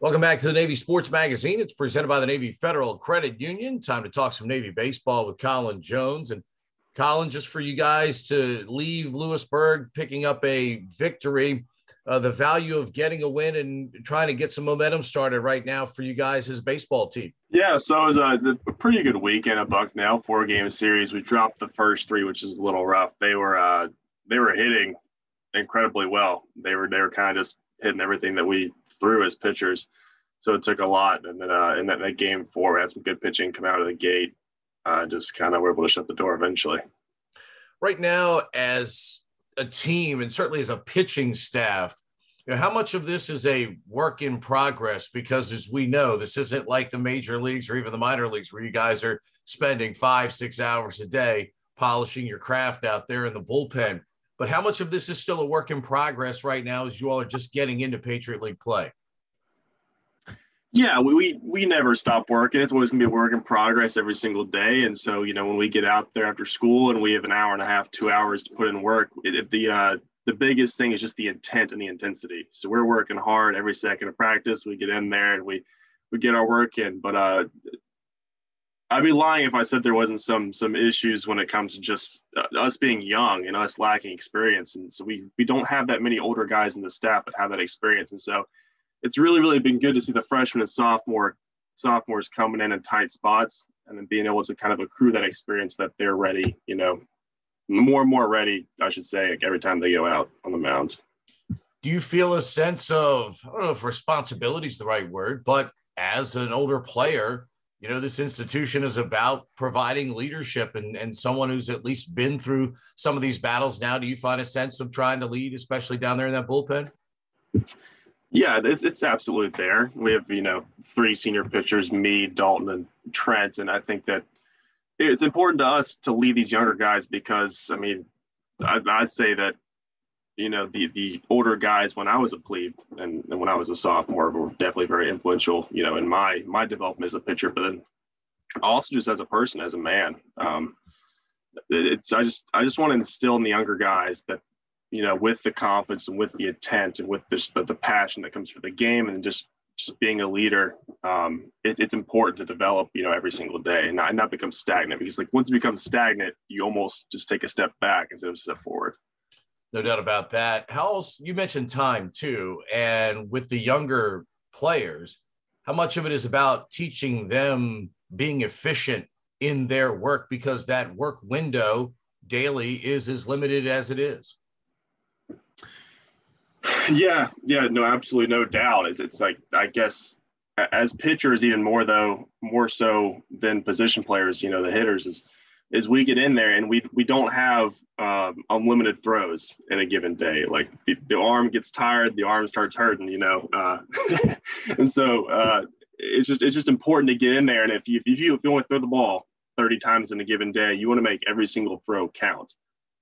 Welcome back to the Navy Sports Magazine. It's presented by the Navy Federal Credit Union. Time to talk some Navy baseball with Colin Jones. And Colin, just for you guys to leave Lewisburg picking up a victory, uh, the value of getting a win and trying to get some momentum started right now for you guys as a baseball team. Yeah, so it was a, a pretty good weekend at Bucknell, four game series. We dropped the first three, which is a little rough. They were uh, they were hitting incredibly well. They were they were kind of just hitting everything that we threw as pitchers. So it took a lot. And then uh, in that, that game four, we had some good pitching come out of the gate. Uh, just kind of were able to shut the door eventually. Right now, as a team and certainly as a pitching staff, you know, how much of this is a work in progress? Because as we know, this isn't like the major leagues or even the minor leagues where you guys are spending five, six hours a day polishing your craft out there in the bullpen. But how much of this is still a work in progress right now as you all are just getting into Patriot League play? Yeah, we, we we never stop working. It's always gonna be a work in progress every single day. And so, you know, when we get out there after school and we have an hour and a half, two hours to put in work, it, it, the uh, the biggest thing is just the intent and the intensity. So we're working hard every second of practice. We get in there and we we get our work in. But uh, I'd be lying if I said there wasn't some some issues when it comes to just uh, us being young and us lacking experience. And so we we don't have that many older guys in the staff that have that experience. And so it's really really been good to see the freshmen and sophomore sophomores coming in in tight spots and then being able to kind of accrue that experience that they're ready. You know, more and more ready, I should say, like every time they go out on the mound. Do you feel a sense of I don't know if responsibility is the right word, but as an older player you know this institution is about providing leadership and, and someone who's at least been through some of these battles now. Do you find a sense of trying to lead especially down there in that bullpen? Yeah it's, it's absolutely there. We have you know three senior pitchers me dalton and trent and i think that it's important to us to lead these younger guys because i mean I'd, I'd say that you know, the the older guys when I was a plebe and, and when I was a sophomore were definitely very influential, you know, in my my development as a pitcher, but then also just as a person, as a man. Um, it's I just I just want to instill in the younger guys that you know with the confidence and with the intent and with this the, the passion that comes for the game and just just being a leader um, it, it's important to develop you know every single day and not, not become stagnant because like once you become stagnant you almost just take a step back instead of a step forward no doubt about that. How else you mentioned time too, and with the younger players, how much of it is about teaching them being efficient in their work because that work window daily is as limited as it is. Yeah, yeah, no, absolutely, no doubt. It's, it's like I guess as pitchers, even more though, more so than position players. You know, the hitters is is we get in there and we we don't have um, unlimited throws in a given day. Like the, the, arm gets tired, the arm starts hurting, you know. Uh, and so uh, it's just it's just important to get in there. And if you if you if you want to throw the ball 30 times in a given day, you want to make every single throw count.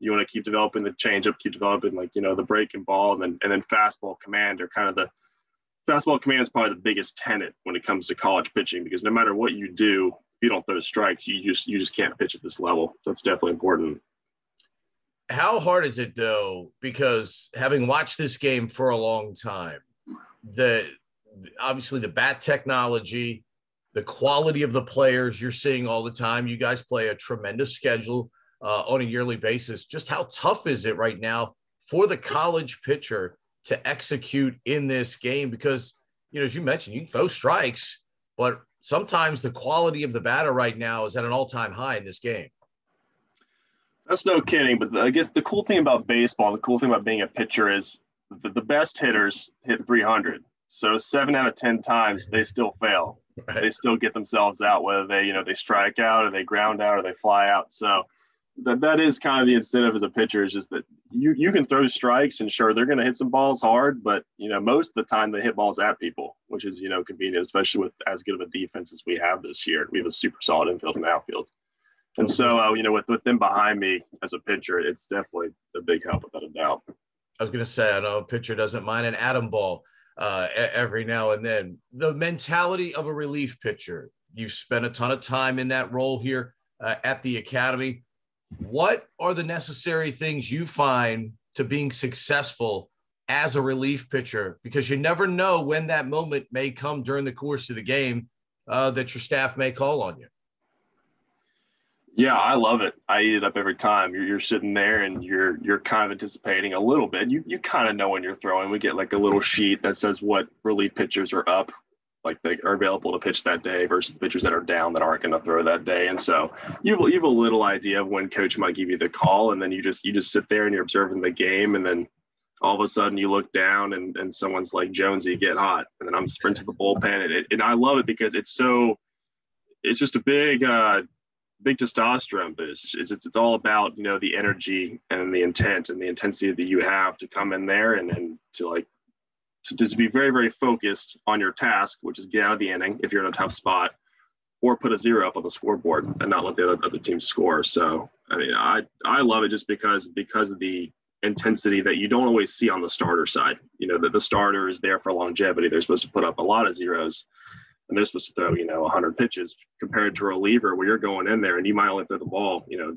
You want to keep developing the changeup, keep developing like you know the breaking ball, and then and then fastball command are kind of the fastball command is probably the biggest tenet when it comes to college pitching because no matter what you do, you don't throw strikes, you just you just can't pitch at this level. That's definitely important. How hard is it though? Because having watched this game for a long time, the obviously the bat technology, the quality of the players you're seeing all the time. You guys play a tremendous schedule uh, on a yearly basis. Just how tough is it right now for the college pitcher to execute in this game? Because you know, as you mentioned, you throw strikes, but sometimes the quality of the batter right now is at an all-time high in this game. That's no kidding. But I guess the cool thing about baseball, the cool thing about being a pitcher is the, the best hitters hit 300. So seven out of 10 times they still fail. Right. They still get themselves out, whether they, you know, they strike out or they ground out or they fly out. So that, that is kind of the incentive as a pitcher is just that you, you can throw strikes and sure, they're going to hit some balls hard, but you know, most of the time they hit balls at people, which is, you know, convenient, especially with as good of a defense as we have this year. We have a super solid infield and outfield. And so, uh, you know, with, with them behind me as a pitcher, it's definitely a big help without a doubt. I was going to say, I know a pitcher doesn't mind an atom ball uh, every now and then. The mentality of a relief pitcher, you've spent a ton of time in that role here uh, at the academy. What are the necessary things you find to being successful as a relief pitcher because you never know when that moment may come during the course of the game uh, that your staff may call on you. Yeah, I love it. I eat it up every time. You're, you're sitting there and you're you're kind of anticipating a little bit. You you kind of know when you're throwing. We get like a little sheet that says what relief pitchers are up, like they are available to pitch that day versus the pitchers that are down that aren't going to throw that day. And so you have, you have a little idea of when coach might give you the call, and then you just you just sit there and you're observing the game, and then all of a sudden you look down and, and someone's like Jonesy get hot, and then I'm sprint to the bullpen, and, it, and I love it because it's so it's just a big uh, big testosterone boost. It's, it's, it's all about you know the energy and the intent and the intensity that you have to come in there and and to like to, to be very very focused on your task, which is get out of the inning if you're in a tough spot, or put a zero up on the scoreboard and not let the other, other team score. So I mean I I love it just because because of the intensity that you don't always see on the starter side. You know that the starter is there for longevity. They're supposed to put up a lot of zeros and they're supposed to throw, you know, 100 pitches compared to a reliever where you're going in there and you might only throw the ball, you know,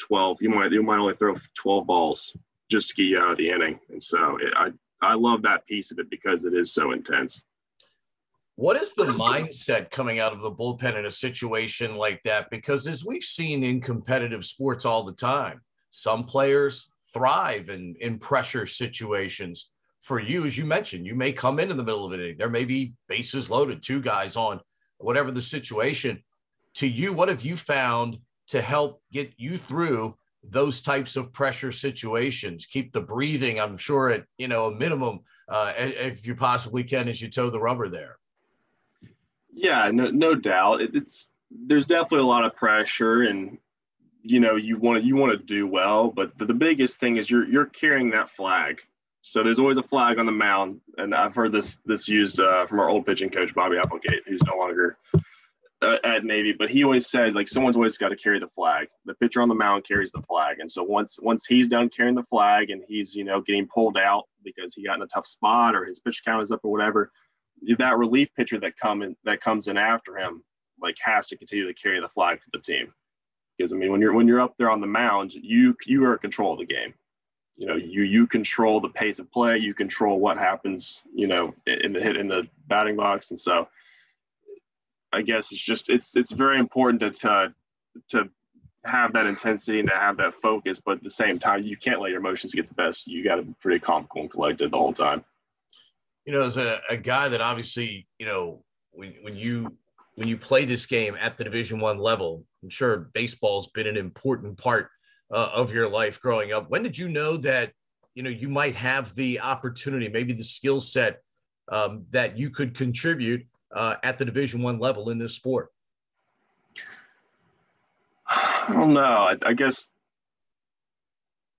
12. You might you might only throw 12 balls just to get you out of the inning. And so it, I I love that piece of it because it is so intense. What is the mindset coming out of the bullpen in a situation like that? Because as we've seen in competitive sports all the time, some players thrive in in pressure situations for you, as you mentioned, you may come in in the middle of it. There may be bases loaded, two guys on, whatever the situation. To you, what have you found to help get you through those types of pressure situations? Keep the breathing, I'm sure, at you know a minimum, uh, if you possibly can, as you toe the rubber there. Yeah, no, no doubt. It, it's there's definitely a lot of pressure, and you know you want to you want to do well, but the, the biggest thing is you're you're carrying that flag so there's always a flag on the mound, and I've heard this this used uh, from our old pitching coach Bobby Applegate, who's no longer uh, at Navy, but he always said like someone's always got to carry the flag. The pitcher on the mound carries the flag, and so once once he's done carrying the flag and he's you know getting pulled out because he got in a tough spot or his pitch count is up or whatever, that relief pitcher that come in that comes in after him like has to continue to carry the flag for the team. Because I mean, when you're when you're up there on the mound, you you are in control of the game you know you you control the pace of play you control what happens you know in the hit in the batting box and so i guess it's just it's it's very important to to, to have that intensity and to have that focus but at the same time you can't let your emotions get the best you got to be pretty calm cool and collected the whole time you know as a, a guy that obviously you know when, when you when you play this game at the division one level i'm sure baseball's been an important part uh, of your life growing up. When did you know that you know you might have the opportunity, maybe the skill set um, that you could contribute uh, at the Division One level in this sport? I don't know. I, I guess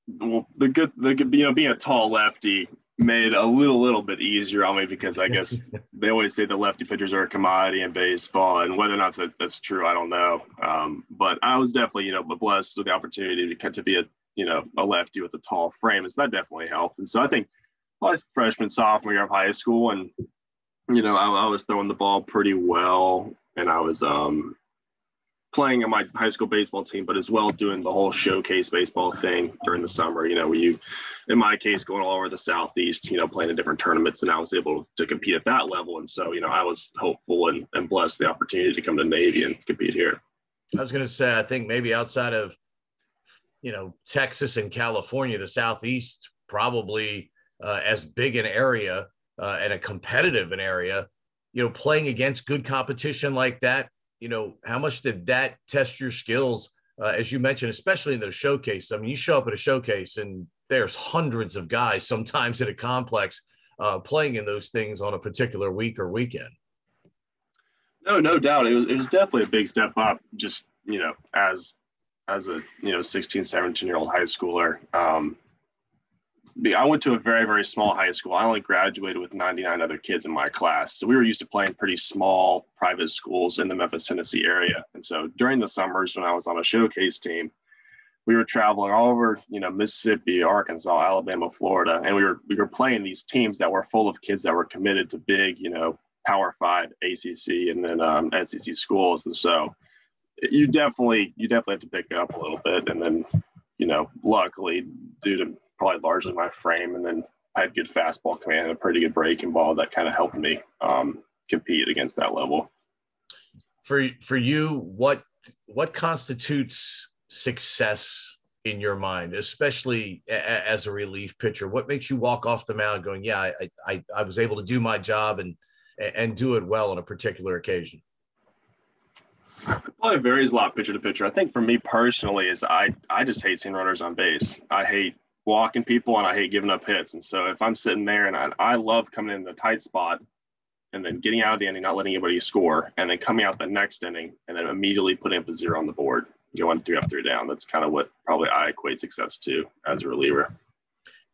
well, the good, the good, you know, being a tall lefty made a little little bit easier on me because I guess they always say the lefty pitchers are a commodity in baseball, and whether or not that's true, I don't know. Um, but I was definitely you know blessed with the opportunity to to be a you know a lefty with a tall frame, and so that definitely helped. And so I think I was freshman sophomore year of high school, and you know I, I was throwing the ball pretty well, and I was um playing on my high school baseball team, but as well doing the whole showcase baseball thing during the summer. You know, where you, in my case, going all over the southeast, you know, playing in different tournaments, and I was able to compete at that level. And so, you know, I was hopeful and, and blessed the opportunity to come to Navy and compete here. I was going to say, I think maybe outside of, you know, Texas and California, the southeast probably uh, as big an area uh, and a competitive an area. You know, playing against good competition like that you know, how much did that test your skills? Uh, as you mentioned, especially in the showcase. I mean, you show up at a showcase and there's hundreds of guys sometimes at a complex uh, playing in those things on a particular week or weekend. No, no doubt. It was, it was definitely a big step up just, you know, as, as a, you know, 16, 17 year old high schooler. Um, I went to a very, very small high school. I only graduated with 99 other kids in my class. So we were used to playing pretty small private schools in the Memphis, Tennessee area. And so during the summers when I was on a showcase team, we were traveling all over, you know, Mississippi, Arkansas, Alabama, Florida, and we were we were playing these teams that were full of kids that were committed to big, you know, Power Five, ACC, and then um, SEC schools. And so you definitely you definitely have to pick up a little bit, and then you know, luckily due to probably largely my frame and then I had good fastball command and a pretty good breaking ball that kind of helped me um, compete against that level. For for you, what what constitutes success in your mind, especially a, as a relief pitcher? What makes you walk off the mound going, "Yeah, I I, I was able to do my job and and do it well on a particular occasion"? Well, it varies a lot pitcher to pitcher. I think for me personally, is I I just hate seeing runners on base. I hate walking people and I hate giving up hits. And so if I'm sitting there and I, I love coming in the tight spot and then getting out of the inning, not letting anybody score, and then coming out the next inning and then immediately putting up a zero on the board, going three up, three down. That's kind of what probably I equate success to as a reliever.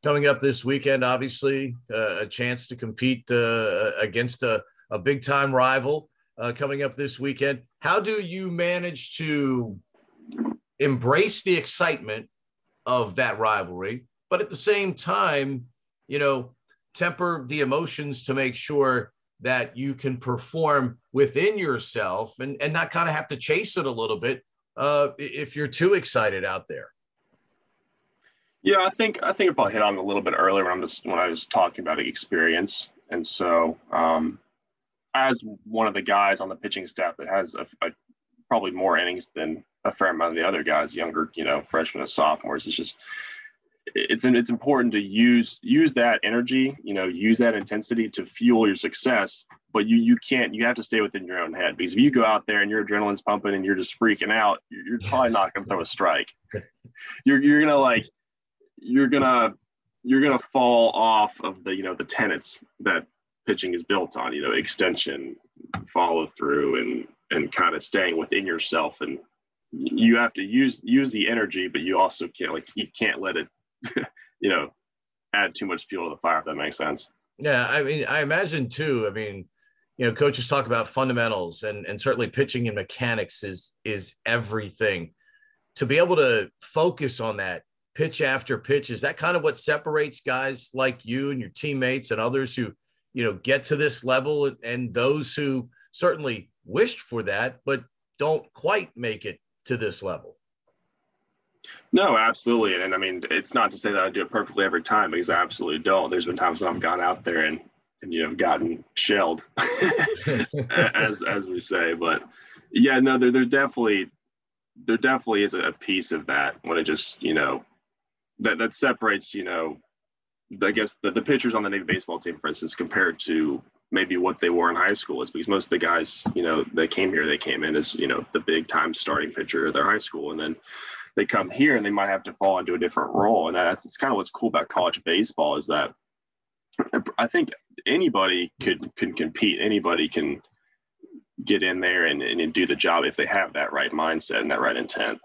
Coming up this weekend, obviously, uh, a chance to compete uh, against a, a big time rival uh, coming up this weekend. How do you manage to embrace the excitement of that rivalry, but at the same time, you know, temper the emotions to make sure that you can perform within yourself and, and not kind of have to chase it a little bit uh, if you're too excited out there. Yeah, I think I think I probably hit on a little bit earlier when I'm just when I was talking about experience, and so um, as one of the guys on the pitching staff that has a, a, probably more innings than a fair amount of the other guys, younger, you know, freshmen and sophomores. It's just it's it's important to use use that energy, you know, use that intensity to fuel your success. But you you can't you have to stay within your own head because if you go out there and your adrenaline's pumping and you're just freaking out, you're probably not going to throw a strike. You're you're gonna like you're gonna you're gonna fall off of the you know the tenets that pitching is built on. You know, extension, follow through, and and kind of staying within yourself and you have to use use the energy but you also can't like you can't let it you know add too much fuel to the fire if that makes sense. Yeah i mean i imagine too i mean you know coaches talk about fundamentals and and certainly pitching and mechanics is is everything. To be able to focus on that pitch after pitch is that kind of what separates guys like you and your teammates and others who you know get to this level and those who certainly wished for that, but don't quite make it to this level. No, absolutely. And I mean, it's not to say that I do it perfectly every time because I absolutely don't. There's been times when I've gone out there and, and you know, gotten shelled, as as we say. But yeah, no, there there definitely there definitely is a piece of that when it just, you know, that that separates, you know, I guess the, the pitchers on the Navy baseball team, for instance, compared to maybe what they were in high school is because most of the guys, you know, that came here, they came in as, you know, the big time starting pitcher of their high school. And then they come here and they might have to fall into a different role. And that's it's kind of what's cool about college baseball is that I think anybody could can compete. Anybody can get in there and, and do the job if they have that right mindset and that right intent.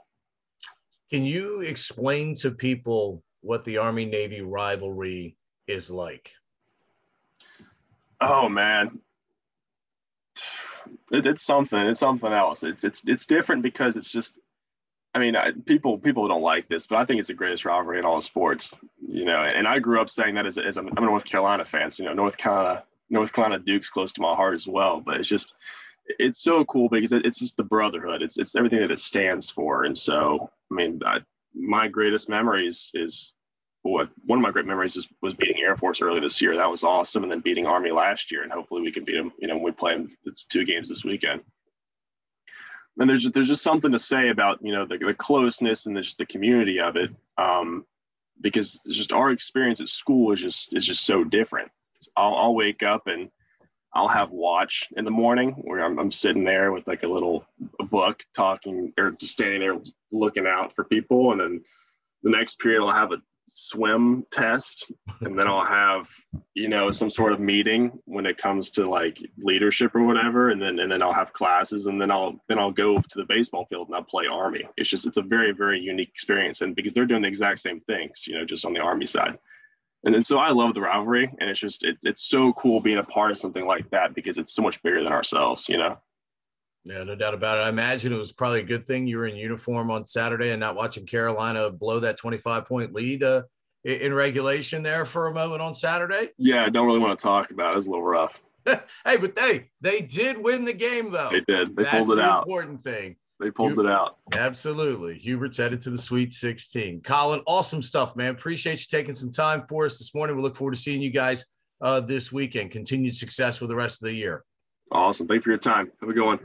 Can you explain to people what the Army Navy rivalry is like? Oh man, it, it's something. It's something else. It's it's it's different because it's just. I mean, I, people people don't like this, but I think it's the greatest rivalry in all sports. You know, and I grew up saying that as, as I'm, a North Carolina fan. So, you know, North Carolina North Carolina Duke's close to my heart as well. But it's just it's so cool because it's just the brotherhood. It's it's everything that it stands for. And so, I mean, I, my greatest memories is what one of my great memories was, was beating Air Force early this year. That was awesome. And then beating Army last year. And hopefully we can beat them, you know, we play them. It's two games this weekend. And there's, there's just something to say about, you know, the, the closeness and the, just the community of it. Um, because it's just our experience at school is just, is just so different. I'll, I'll wake up and I'll have watch in the morning where I'm, I'm sitting there with like a little book talking or just standing there looking out for people. And then the next period I'll have a swim test and then I'll have you know some sort of meeting when it comes to like leadership or whatever and then and then I'll have classes and then I'll then I'll go to the baseball field and I'll play army. It's just it's a very very unique experience and because they're doing the exact same things you know just on the army side. And then so I love the rivalry and it's just it's it's so cool being a part of something like that because it's so much bigger than ourselves you know yeah, no doubt about it. I imagine it was probably a good thing you were in uniform on Saturday and not watching Carolina blow that 25 point lead uh, in regulation there for a moment on Saturday. Yeah, I don't really want to talk about it. It was a little rough. hey, but they they did win the game though. They did. They That's pulled it the out. Important thing. They pulled it out. Absolutely. Hubert's headed to the Sweet 16. Colin, awesome stuff, man. Appreciate you taking some time for us this morning. We look forward to seeing you guys uh, this weekend. Continued success with the rest of the year. Awesome. Thank you for your time. Have a good one.